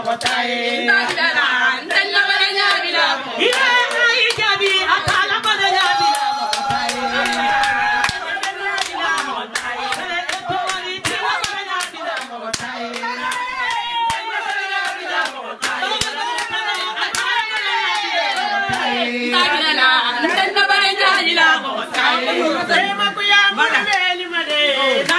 mokotai Bandara Ndenga baranya bila Ile ai jabi Atala baranya bila mokotai Ndenga baranya bila mokotai Ndenga baranya bila mokotai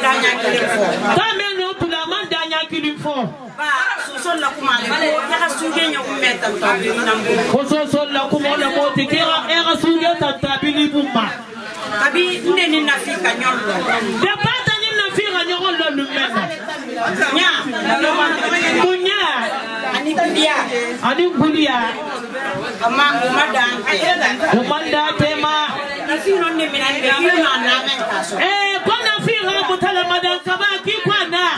Quand même, nous, tout le monde, Daniel qui lui font. kososol la kuma la moti kera era suge ta tabili bumba tabi nde ni na fi ka nyol lo de pata ni na fi ka nyol lo lu men nya kunya ani kulia ani kulia ama umada umada tema kɔna fi ha mutalamadan kaba k'i kɔ a na.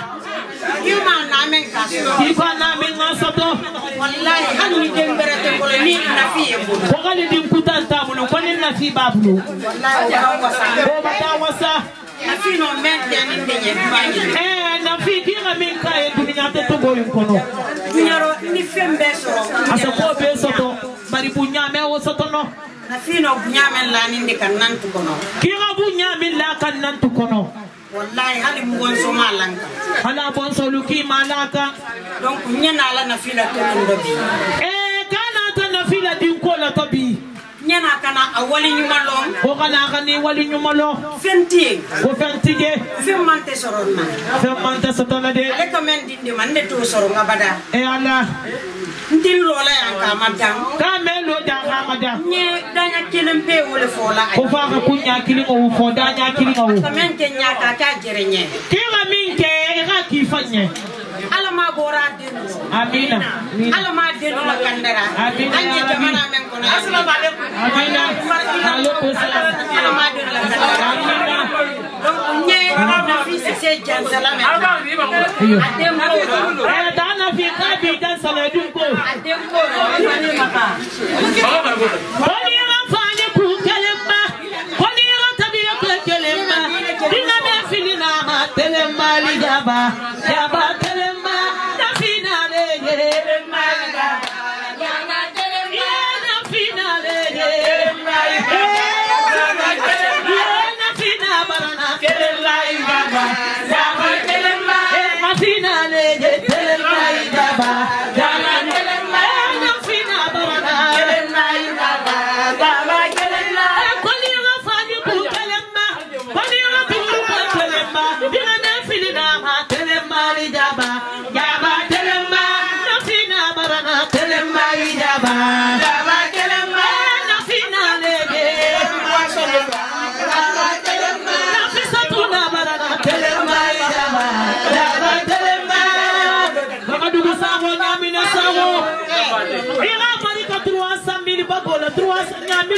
k'i ma na mɛ ka sɔrɔ. k'i kɔ a na mɛ ŋa sɔtɔ. walayi hali ni den bɛrɛ tɛ n bolo ni nafi ye n bolo. ko hali ni nkutan t'a bolo ko ni nafi b'a bolo. walayi o b'a wasa. o n'o ni den ye kuma ɲini. ɛɛ min k'a ye dunuya tɛ to k'o in kɔnɔ. dunuya ni fɛn bɛɛ sɔrɔ. a sago bɛɛ sɔrɔ. bari bu ñaamee wo sotono nasino bu ñaamen laaninde kan nantu kono kiixa bu ñaamin laa kan nantu kono wallahi hali mugon so ma lanka hala bon so luki ma laka donc ñana la na fila to ndo bi e kana ta na fila din ko la to bi ñana kana a wali ñumalo ko kana kani wali ñumalo fenti ko fenti je fem mante soron na fem mante sotona de ale ko men dinde man de to soron abada e ala ntin lola yan ka madan ka me lo dan ka madan nye danya kilim pe wole fola ko fa ka kunya kilim o fo danya kilim o ka men ke nya ka ka jere nye ke ma min ke ka ki fanye ala ma bora dinu amina ala ma dinu la kandara amina anye jamana men kono assalamu alaikum amina alaikum salam ala ma dinu la kandara amina danafi ka bi dan saladun ko wani yaran fani ku kelen ma wani yaran tabiya kelen ma dinga bɛ fili na ma telen mali jaba ya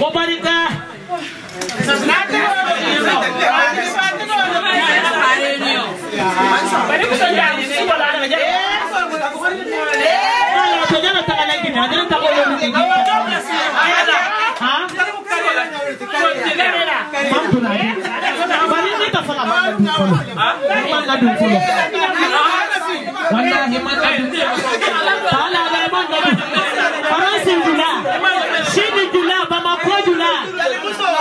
kobarika Wallahi man ka dun. Wala man ka dun. Faransi dun.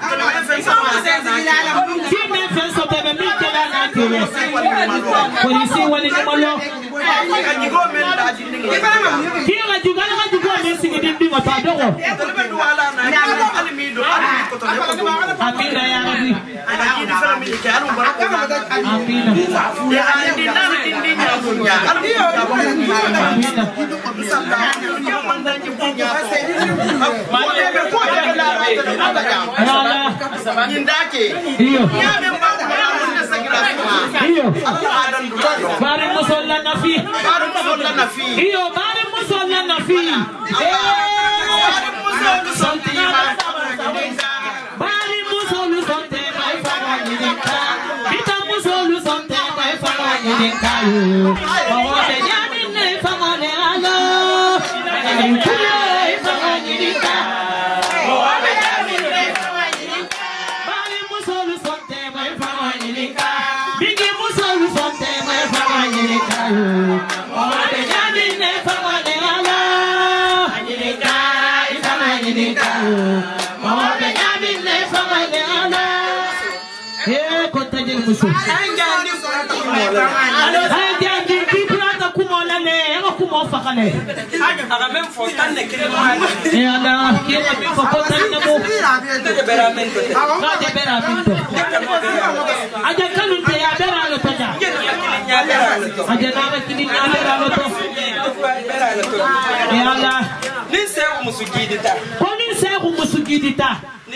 I'm not you nyindake ndio ndio bari musolla nafi bari musolla nafi ndio bari musolla nafi bari musolla santi ma bari I'm ma fara nyindaka bita musolla santi ma fara I'm bawa de yani ne fama ne ala nyindaka so ɛnjɛndi bibira ta kumɔ a ka mɛn fɔ tan ne kelen ma. ɛ ko a jɛ kanu tɛ a bɛra ale tɔ ja. a jɛ n'a bɛ musu gidi ta. ko ni n sɛ musu gidi ta.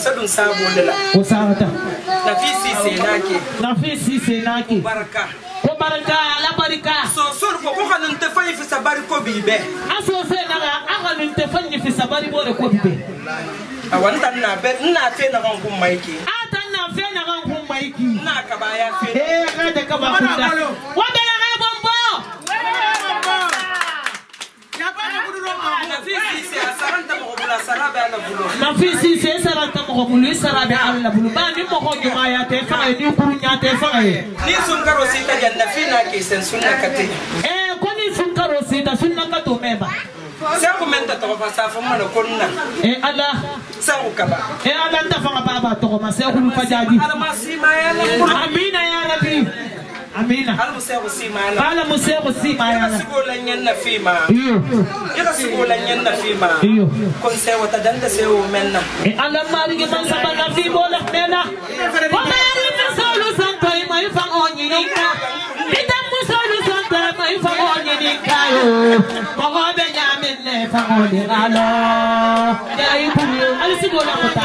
sadun sabo dala ko sarata nafisi senake nafisi senake barka ko barka la barka so sor ko ko hanan te fayi fi sabari ko bibe aso se na ga hanan te fayi fi sabari bore ko bibe a wani tan na be ina fe na kan kun maiki a tan na fe na kan kun maiki ina ka ba ya fe eh ka da ka ba kun da wanda na fisi se e sara ta mɔgɔ bolo i e sara bɛ ala bolo ba e ni mɔgɔ ɲumanya tɛ faga ye ni kuru ɲa tɛ faga ye ni sun karo si ta janna fi na ke sen sun na kate eh ko ni sun karo si ta sun na ka to mɛ ba sai ku mɛn ta tɔgɔ fa sa fɔ mana ko na eh ala sai ku kaba eh ala n ta fanga ba ba tɔgɔ ma sai ku fa jaabi ala ma si ma ya la amina ya rabbi amina ala musego sima ala ala musego sima ala ira sigula nyenna fima iyo ira sigula nyenna fima iyo kon sewo ta danda sewo menna e ala mari ge man saba na fi bola menna ko mari fe solo santo e mai fa onyi ninka bita musolo santo e mai fa onyi ninka yo ko go be nyamin ne fa onyi ala ya ibu ala sigula kota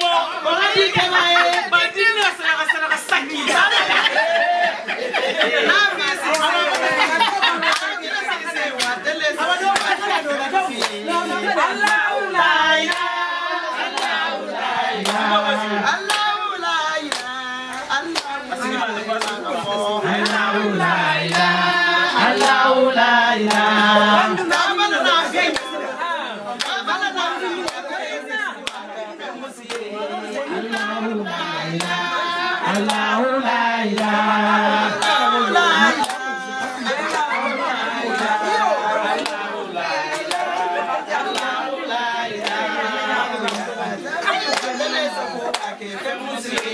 笑いか ke fɛn mun sigi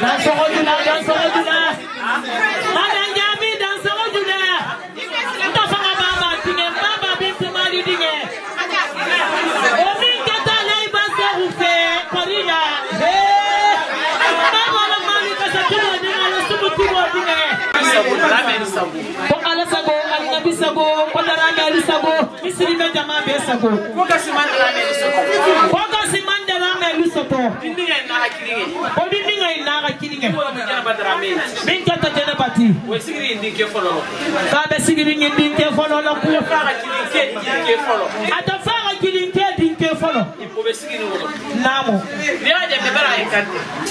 Dan sogo dilan, dan sogo dilan. sago bogosi man darame lu soto o dindiŋa i naxa kiliŋe min keta jenebati ka be sigiriŋindinke fololo ku ata fa jigin tɛ dinke fɔlɔ naamu n'i y'a jate bɛrɛ a ye kan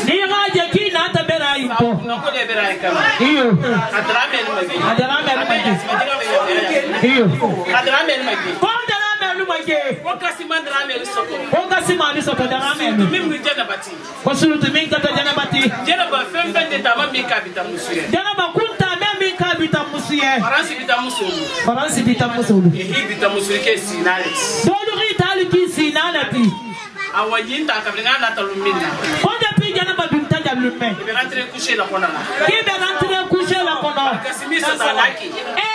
n'i y'a jate k'i n'a ta bɛrɛ a y'i bɔ ko de bɛrɛ a ye kan iyo a dara mɛn ma ke a dara mɛn ma ke iyo a dara mɛn ma ke ko dara mɛn ma ke ko kasi ma dara mɛn sɔkɔ ko kasi ma ni sɔkɔ dara mɛn ma min bɛ jɛnɛba ti ko surutu min ka taa jɛnɛba ti jɛnɛba fɛn fɛn de ta a ma min k'a bi taa muso ye jɛnɛba kun malaika bitamusu ye faransi bitamusu olu dɔɔni k'i taali k'i sigi n'a la bi awa yin ta kabini nga nata lumin na ko depuis jana ba dun ta jalu mɛ i bɛ rentré couché la kɔnɔ la k'i bɛ rentré couché la kɔnɔ kasi mi sasa laki eh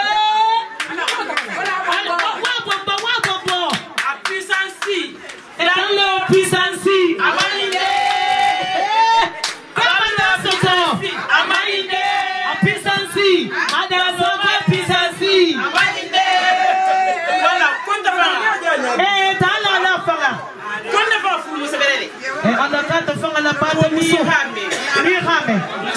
L'Arno Puissancy. Amalinde. Kamana Soko. Amalinde. Puissancy. Madame Soko Puissancy. Amalinde. Voilà, compte Fara. Eh, t'as la Fara. Compte Fara, vous savez. Eh, on attend de faire la part de Mihame. Mihame.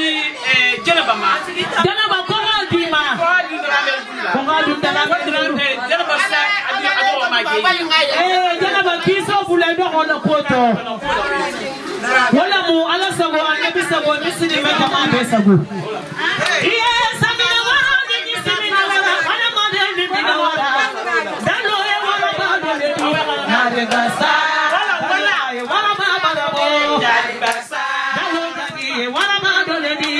di jɛnɛba ma jɛnɛba kɔngɔ di ma kɔngɔ di dala jɛnɛba sa a di a dɔgɔ ma jɛ jɛnɛba k'i sabu la i dɔgɔ la ko tɔ wala mu ala sago ale bi sago misiri bɛ jama bɛɛ sago i ye samiyɛ wara ni ni sini na wala adamaden ni ni na wala dalo ye wara ba dɔ de do n'ale ka sa.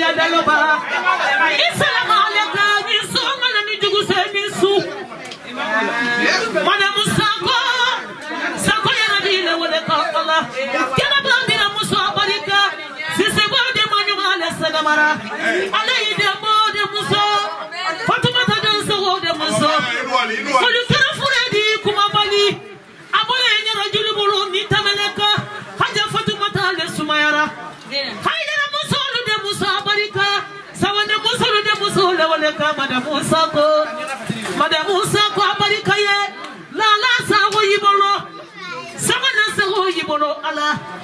ya dayo ba isalamu aleka ni su mana ni jugu se ni su mana musako sako ya nabi le wale ka ala kera blandira muso barika sisi bodi manyuma le segamara ala ide mo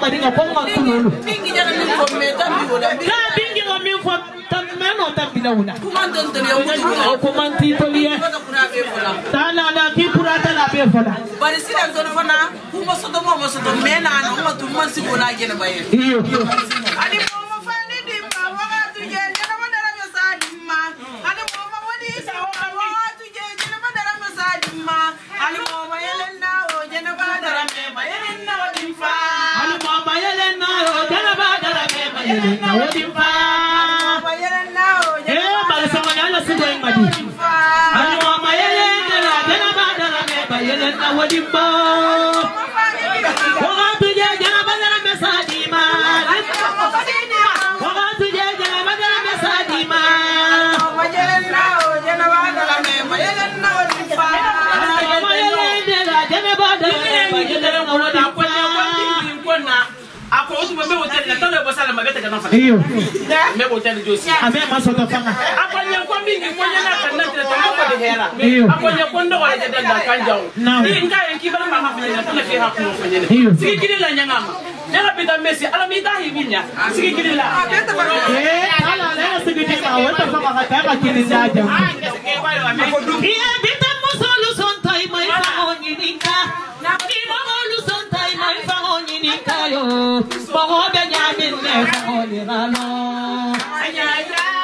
baninga mponga tunulu ka bingiro min fo meno tambina wuna o kumantitoliye tanana kipuratala be fola bari silan zon fana kumosotomo mosoto menana umatu mansigola gene baye iyo iyo ame masɔtɔ fanga iyo iyo nyala bita mesi ala mita hibinya sikikilila eh ala ala sikikilila wata fama kata ka kilila aja iya bita musulu sontai mai fa onyinka na bimo musulu I'm nyamin ne fa olirano. Ayaya.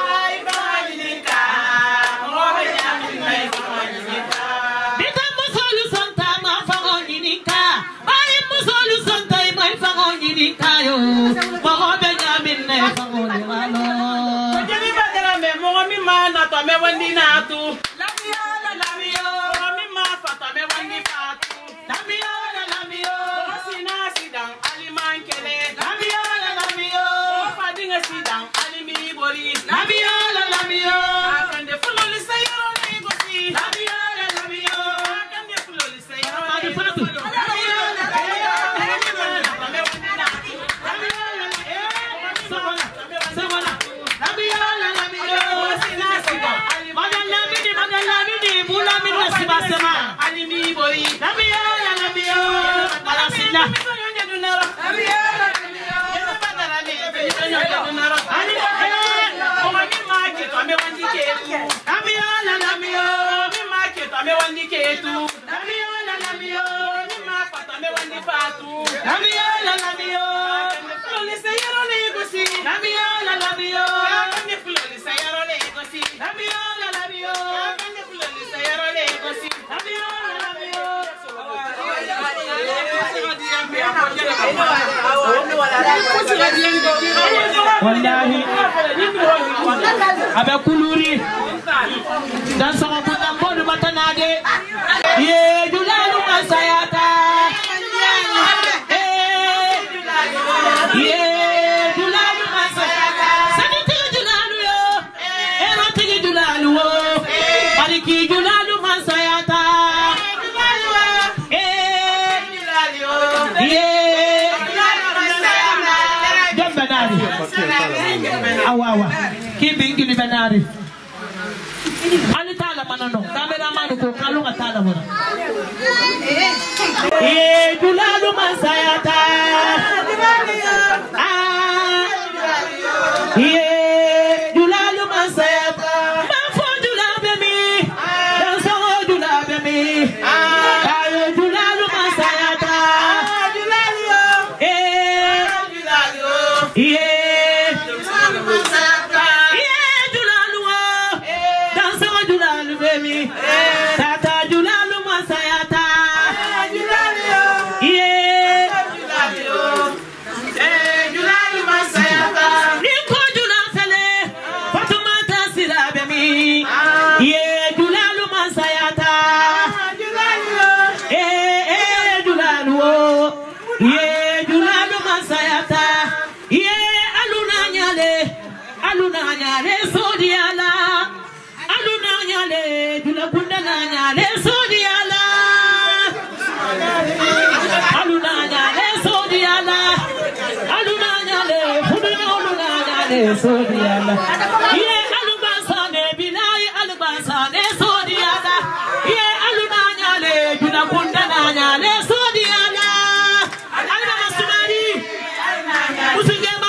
wandi ketu namiyo na namiyo ni ma fata me wandi fatu namiyo na namiyo fuloni se yaro ne gosi namiyo na namiyo ni fuloni se yaro ne gosi namiyo na namiyo ni fuloni se yaro ne gosi namiyo na namiyo wallahi a bɛ kuluri dan sɔgɔma mata nage ye dulalu masayata ye dulalu masayata sani tigi dulalu yo era eh, tigi dulalu wo bariki dulalu masayata eh, ye Awawa, keeping in the banana. manano cameraman ko kalunga tala mona e dulalu sodiyala ye alubansane bilayi alubansane sodiyala ye alunanyale junakundananyale sodiyala alama sumari musujema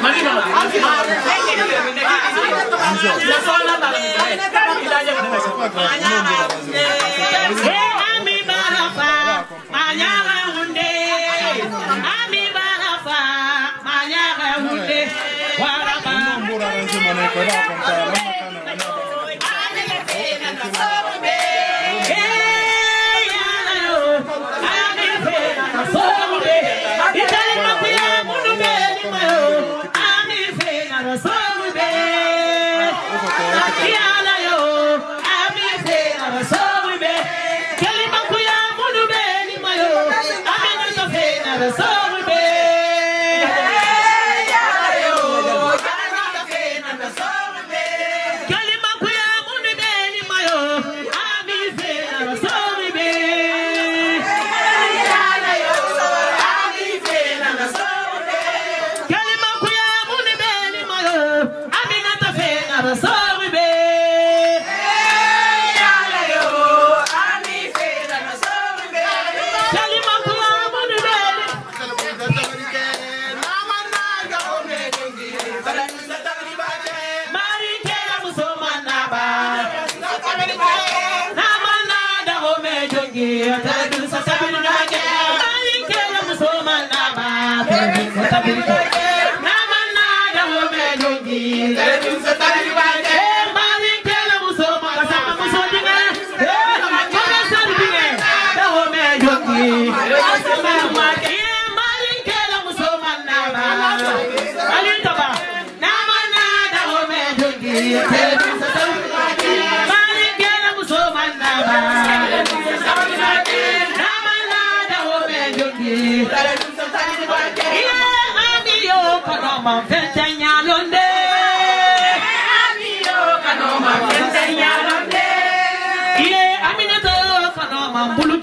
Ma che non anzi ma la sola ma Ami barafa manyara hunde Ami barafa manyara hunde waraba mbura nzima ne kwa kwa Sobe, a vida é uma mulher, mulher, mulher. ma fɛn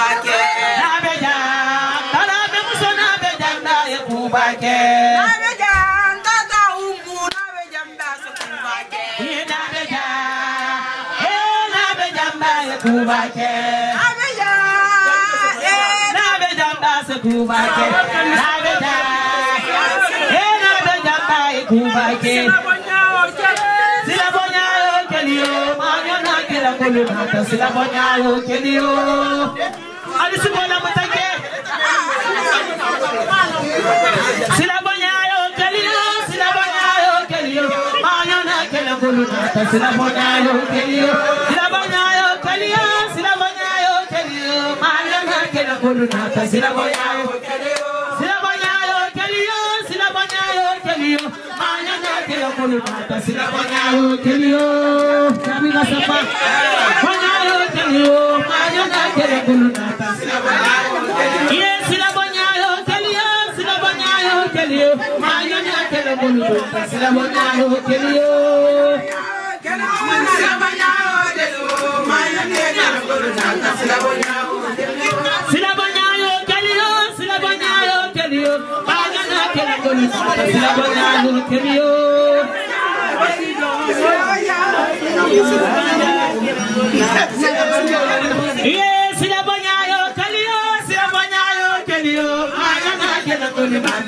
bake na beja tara be muso na beja da e ku bake na beja ta ta umbu na beja da so ku bake na beja e na beja da e ku bake na beja e na beja da so ku bake na beja e na beja da e ku bake sila bonya o kelio ma nyona kila kulu mata sila bonya o kelio Sila bonyayo keliyo, sila bonyayo keliyo, sila bonyayo keliyo, malama kela kulunata, sila bonyayo keliyo, sila bonyayo keliyo, sila bonyayo keliyo, malama kela kulunata, sila bonyayo keliyo, kami nasapa, bonyayo Silabanya yo, Silabanya yo,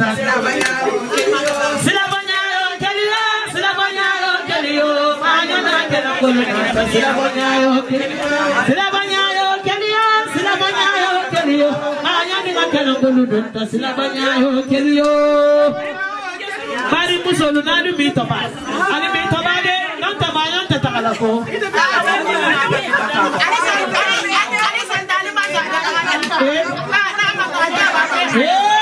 Bari musolu na ni mi toba, ani mi toba de, non toba yon te takala ko. Hey.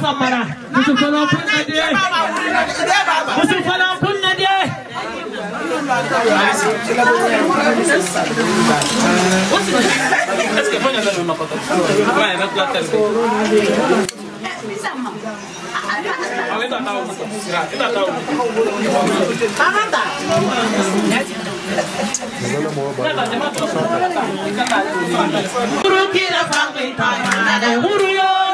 famara musu fana kunna de musu fana kunna de Est-ce que vous avez un macoto Oui, avec la tête. Ale tak tahu, kita tahu. Mana tak? Guru kira sampai tangan ada guru yo.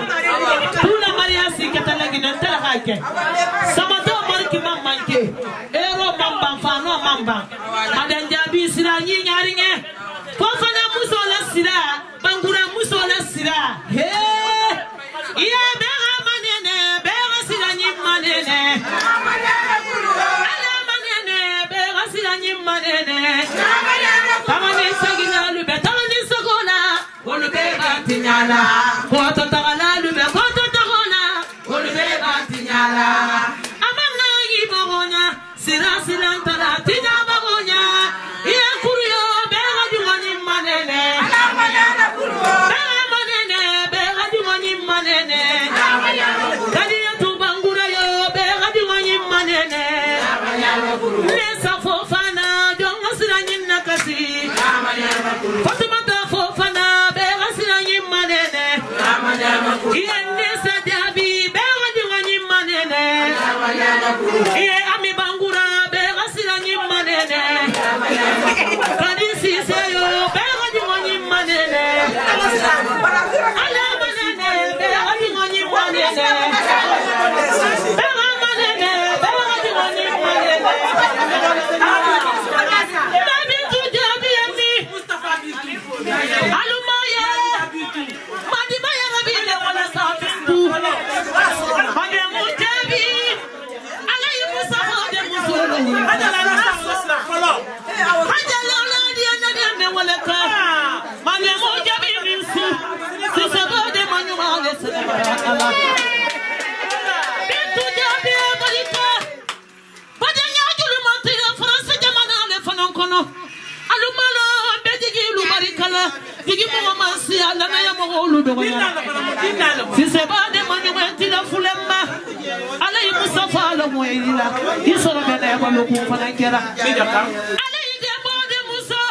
na tula mariya si ka taa laginɛ n tɛla k'a kɛ samatɔ mariki ma man ke ero man ban faanɔ man ban adanjabi sira ɲi fana muso la sira bankura muso la iya bera manene, bera bɛɛ manene, sira ɲi ala manene, bera ka manene, ɲi manɛnɛ tamani seginalu bɛ tamani sogo la olu bɛɛ ballo ko fana kɛra ne jata ala y'i de bɔ de muso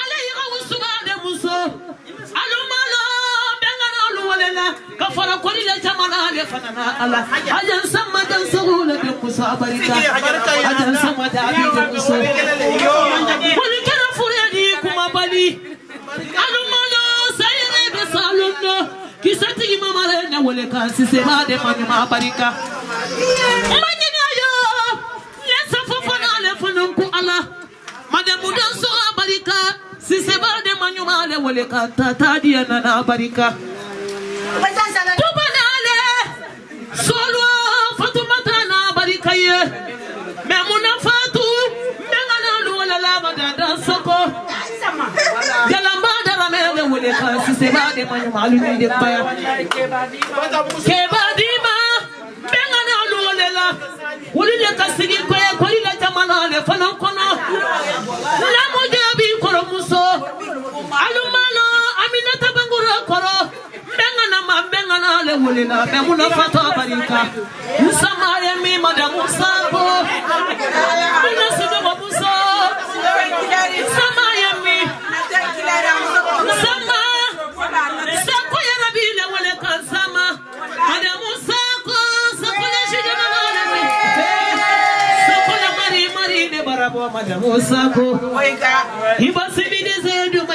ala y'i ka wusuba de muso alu malo bɛn ka n'olu wale la ka fara kɔli la jamana ale fana na ala ajan sama jan sago la de muso abarika ajan sama da abi de muso kɔli kɛra furu ye ni kuma bali alu malo sayere bɛ salon dɔ kisɛtigi mamare ne wele ka sise ma de ma ɲuman barika. ta tadia na na barika tubanale solo fatumata na barika ye me munafatu mengana luwala la madada soko jalamba dara me wele ka sise ba de manyu malu ni de baya ke ba di ma mengana luwala la wuli le ka sigi ko ye ko ile jamana le fana kono lamu jabi koromuso alumalo aminata bangoro kɔrɔ bɛngana ma bɛngana le welela bɛngulo fatɔ barika nsamare mi madamu sabo bɛna sinɔgɔ buso nsamaye mi nsama sako yɛrɛ bi le wele ka nsama madamu sako sako le si jɛma ma le mi sako le mari mari ne barabɔ madamu sako i bɔ sibi de se duma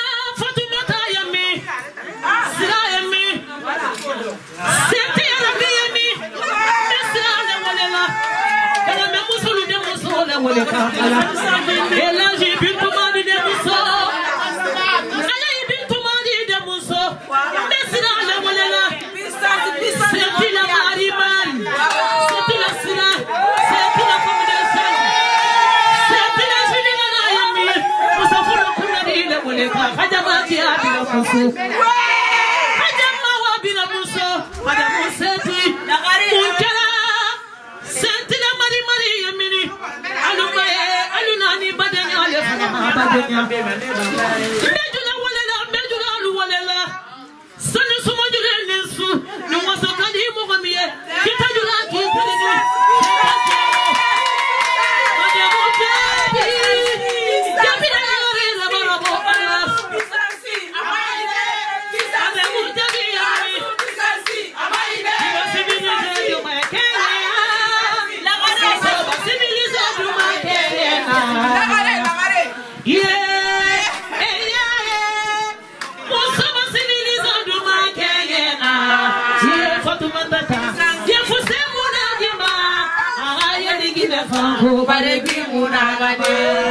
ngole ka ala elaji bintu mani de muso ala bintu mani de muso mesira ala ngole la senti la mariman senti la sina senti la combinaison senti la jini ngana yami musa furo kuna ni ngole ka hajama ki abi la muso alumaye alunani badani alefuna abadani. mbejula walela mbejula alu walela sani sumajule ninsu ni wasakali mɔgɔ min ye kita jula k'i tali. Kuba de Kimuna Gade.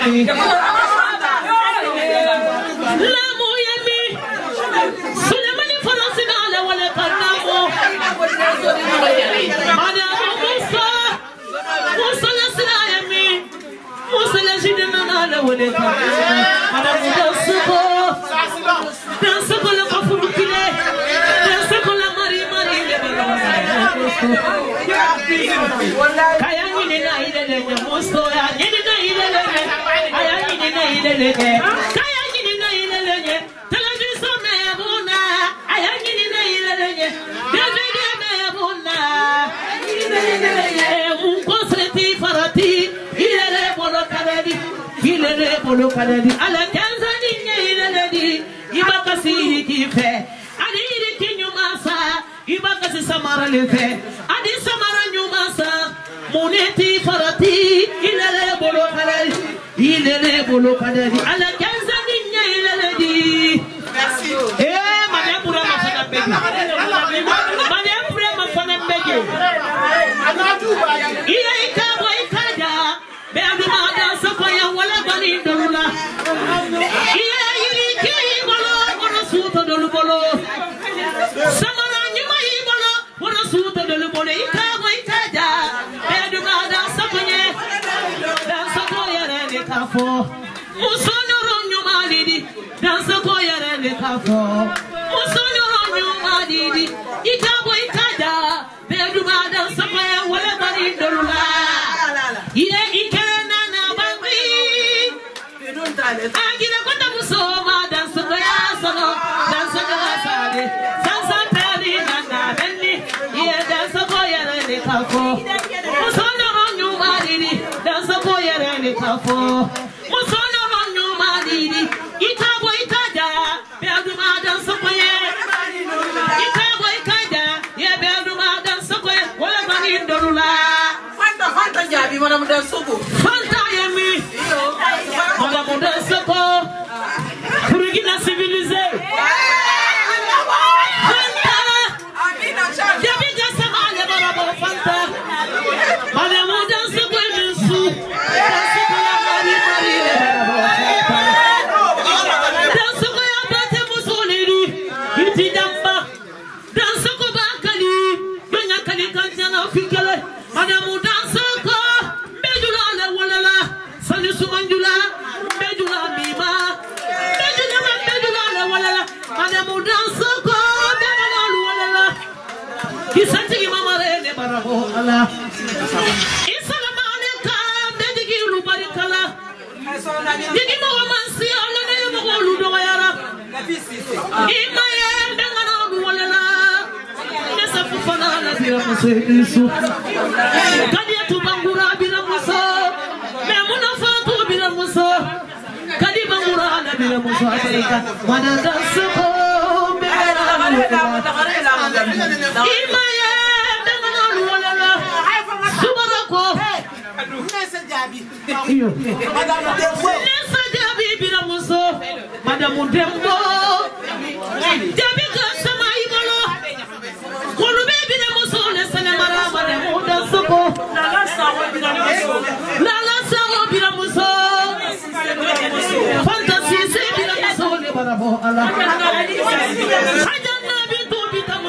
حقيقي نامو يمي سليمان فرنسي نالا ولا قنامو أنا موسى موسى لسنا يمي موسى لجدنا نالا ولا قنامو أنا مدسكو دسكو لقفر كله دسكو لمري مري لبنو كايا ولا لا إله إلا الله موسى يعني deleke kaya ngini na ilelenye televiso mebuna aya ngini na ilelenye david mebuna munkosreti eh, farati ilele bolo kadadi ilele bolo kadadi ala kenzani nye ileledi ibakasi iriki fe ani iriki nyumasa ibakasi samarale fe I do right. di mana mendadak subuh. سيسو قد يتبنغرا بلا موسى معمنا فاطو بلا موسى قد يبنغرا بلا موسى مانا دسقو إما يا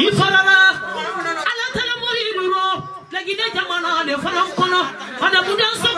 i farala ala taara bɔli min kɔ laginɛ jamana de fana kɔnɔ adamudenso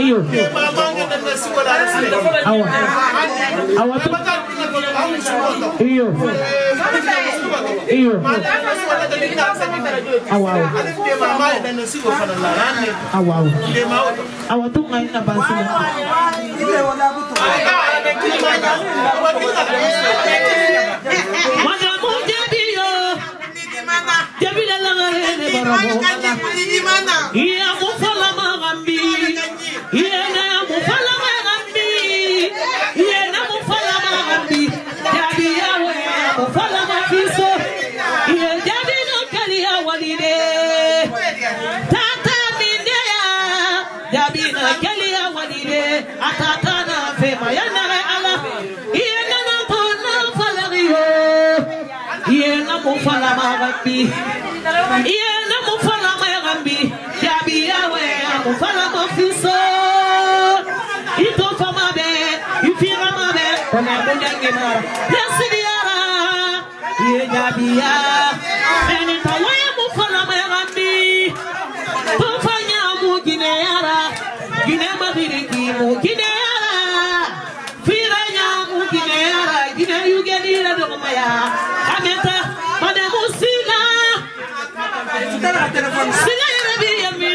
iyo awa awa tu iyo fiso ito fama be ifira ma be ona bunya ngimara yasidiara ye jabiya eni tawaye mu fana ma rambi tufanya mu gineara gine madiri mu gineara firanya mu gineara gine yugenira do maya kameta mane musina Sila yere bi yemi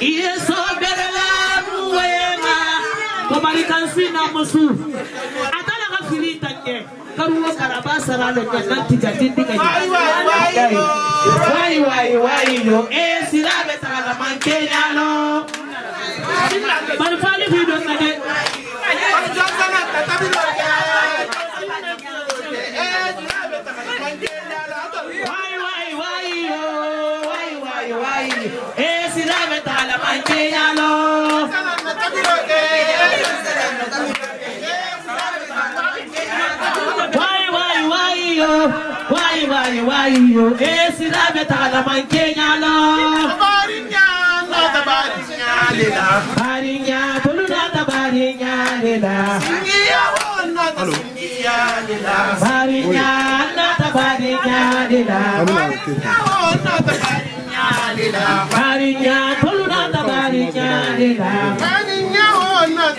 yeso berelamuwema komarikansina musu atala ka fili ta ɲɛ karuwo karaba sara lo ɲɛ nan tija dindi ka ɲɛ wayi wayi wayi lo e sira bɛ sagalaman kenya lo marifali bi dɔ ka dɛ Why? Why? wayo wayo eh sila betala man kenya la tabarinya la tabarinya lela tabarinya tuluna tabarinya lela singiya wona singiya lela tabarinya la barinya lela tabarinya wona tabarinya lela tabarinya tuluna tabarinya lela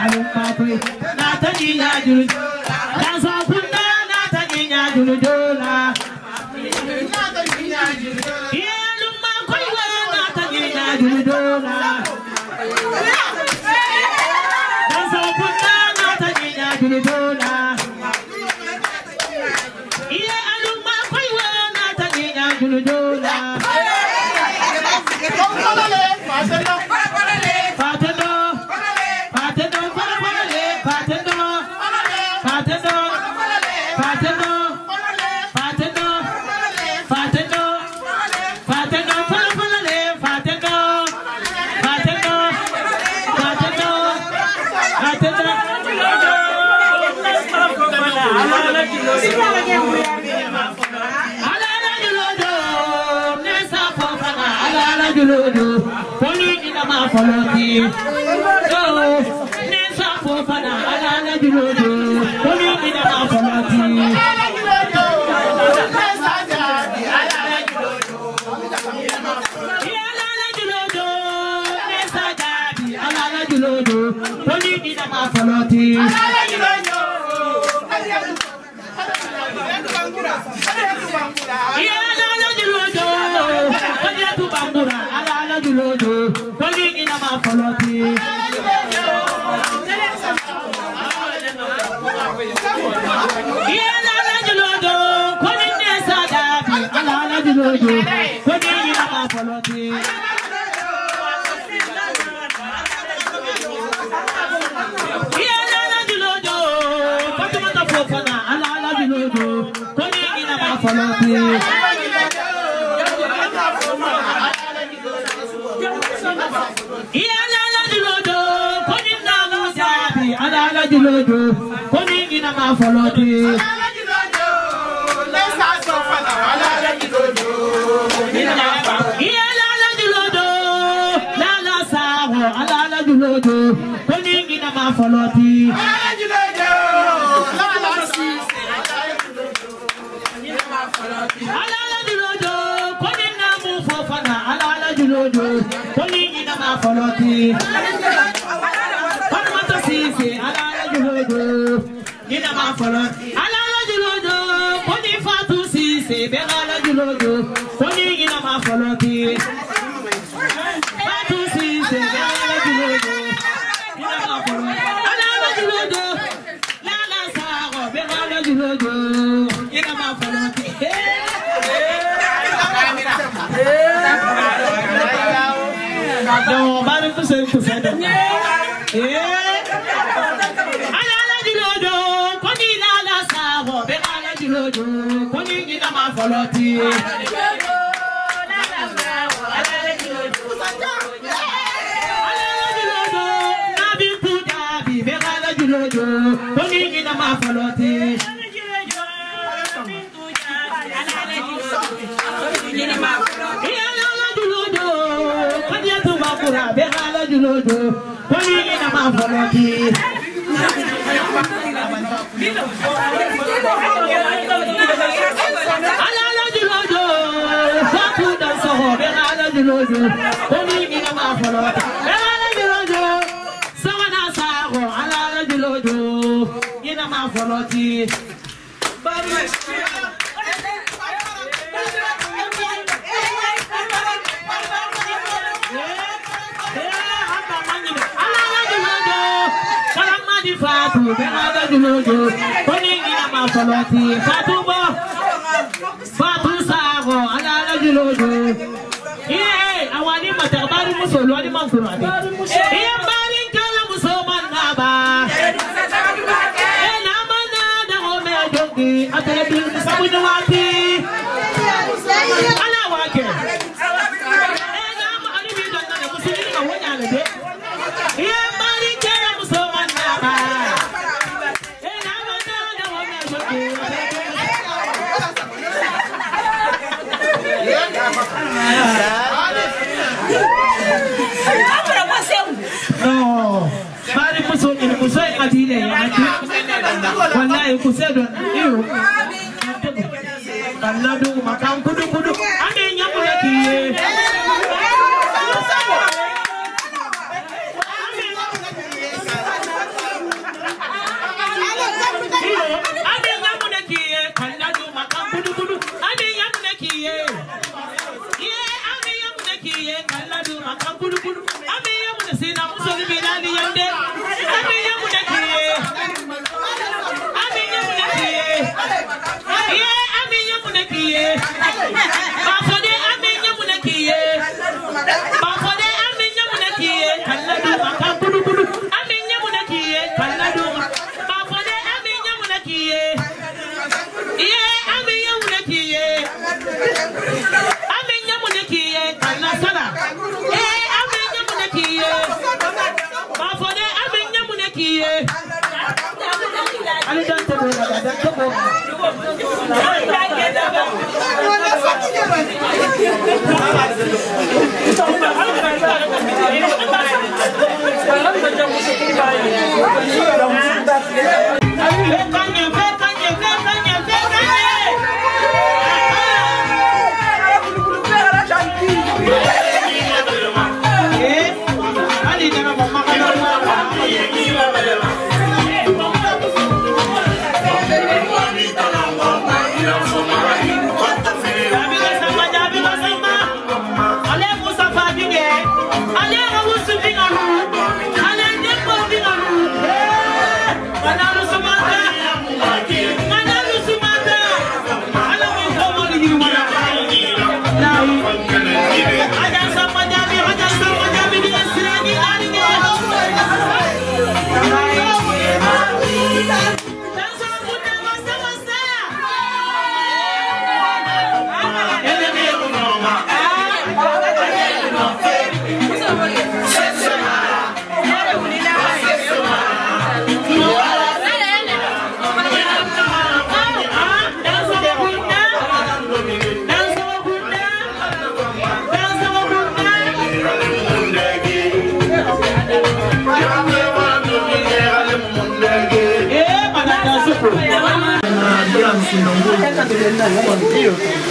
alum kaatui naata ni nyaajulu not kunda naata ni nyaajulu dola yelum Thank you. fọlọ́dé. alálẹ́jì lọ́jọ́ lẹ́sà sọ fàlà alálẹ́jì lọ́jọ́ nínú sati da ya ake wallahi ku sai don iro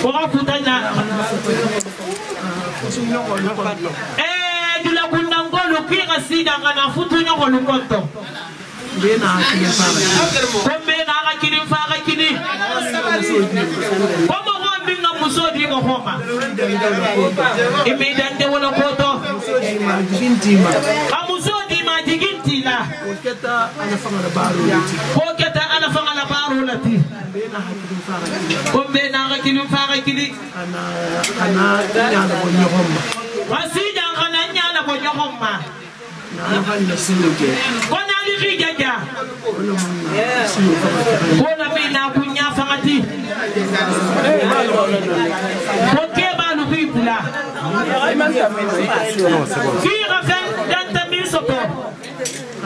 wakakutana eh, dulakunda ngolu kwira sidanga na futu nyogolu konto kombe na aka kini fa aka kini komo kombinga musodi ko homa imidande wala koto kamusodi ma jigintila ko keta ana fanga la baro lati o bɛɛ n'a ka kili f'a ka kili wasija kana n y'a labɔ ɲɔgɔn ma ko n'ali k'i jaja ko na min n'a kun y'a fanga ti ko k'e b'alu k'i bila k'i ka fɛn dan tɛ min sɔgɔ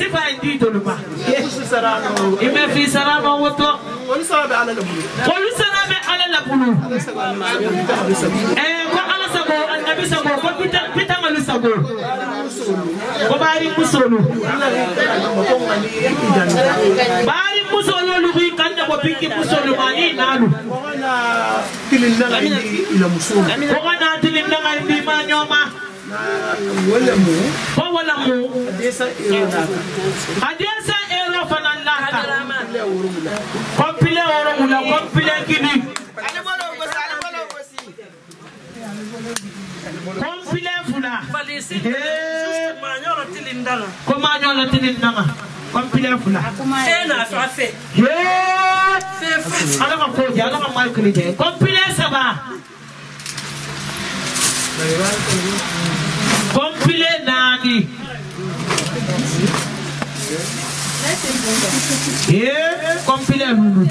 sifa ye di dolu ma imɛfi sara ma wotɔ olu sara bɛ ala la bolo ɛɛ ko ala sago annabi sago ko bitangalu sago ko baari musolu baari musolu olu k'i kan dabɔ pinki musolu ma i naalu ko ka naa tilin nagari di ma ɲɔgɔn ma ko wala mu adesa ero fana nata kompile woro mula kompile kini kompile fula ko ma nyolo tilin dama kompile fula sena fa fe ala ma ko ala ma mal kini je kompile saba Compile nani? Yeah, compile hulu.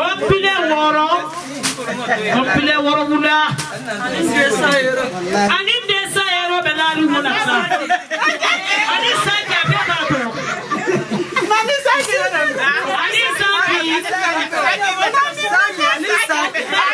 Compile woro. Compile woro mula. Ani desa yero benali mula. Ani sanja beba to. Ani sanja. Ani sanja. Ani sanja. Ani sanja.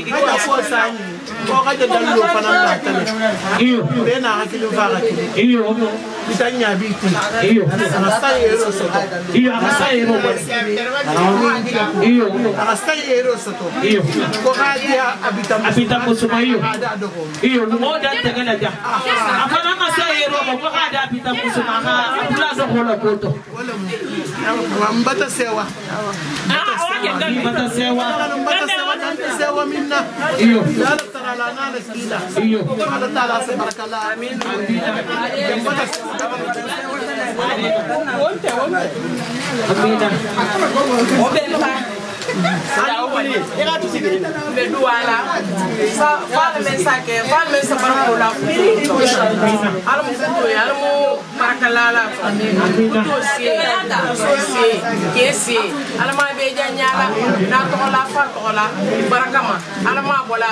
ka fo saa ɲini ko ka jɛ dalilo fana na tɛmɛ bɛɛ n'a hakili fa ka kelen i ta ɲa b'i kun a ka sa yero sɔtɔ a ka sa yero wɔsini a ka sa yero sɔtɔ ko k'a diya a bi ta a bi ta kosɛbɛ iyo iyo o da tɛgɛ la ja a fana e ma sa yero ma ko k'a da a bi ta kosɛbɛ a ka a bila dɔgɔ la k'o tɔ. n bata sewa. n bata sewa. n bata sewa. Amina. Amina. Amina. la Amina. la la Amina. la i ka bisigi bɛ du a la fale bɛ sa kɛ fale bɛ sabara ko la alimuto ye alimu marakala la kuto se se k'e se alima bɛ ja ɲala n'a tɔgɔla fa tɔgɔla baraka ma alima bɔla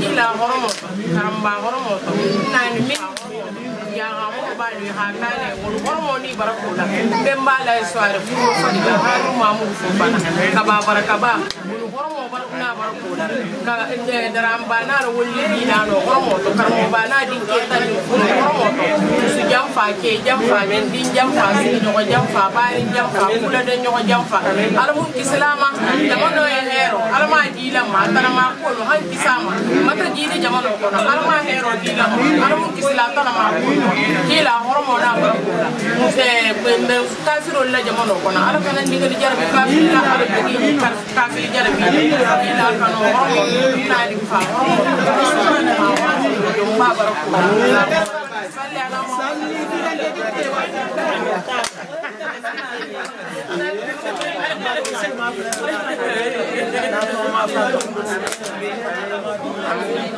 k'i la hɔrɔmɔ karamɔgɔ hɔrɔmɔ naani min mani ha kane wol wormo ni barako la dem bala haru mamu fu bana kaba baraka ba wol wormo barna barako la ka e daram bana ro wolli ni dano wormo to karmo bana din ke tan si nyogo jam fa bari jam fa kula de nyogo jam alamu islama jamono e hero alama di di hero di alamu silata na makulu kila horomo na ba muse kwende kasiro la jamono kona ala kana ndiga di jarabi kasiro ala bigi kasiro jarabi kila kana horomo na di fa horomo ma baraku salli ala salli Amin.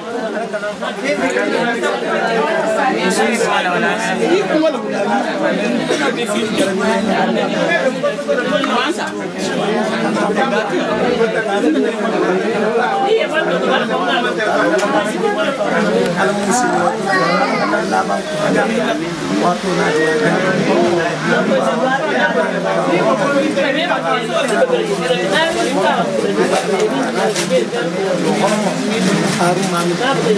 Harus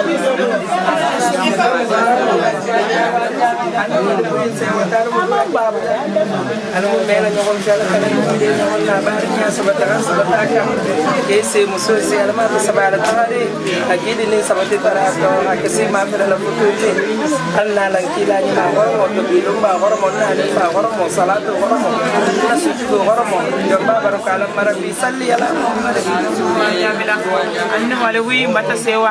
meron akong talagang hindi naman nabarin nga sa batangan sa batakang kasi mususi alam mo sa barat ako rin agili ni sa matitara ako kasi mapila na pututi ang nalangkila niyo na ako mo tubilong ba ako mo na alin pa ako mo salato ako mo nasuti ko ako mo yung ba barang kalam marabisal liya lang mo ano malawi mata sewa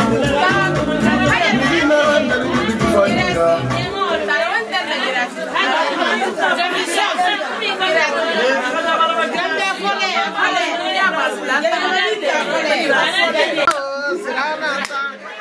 Gracias.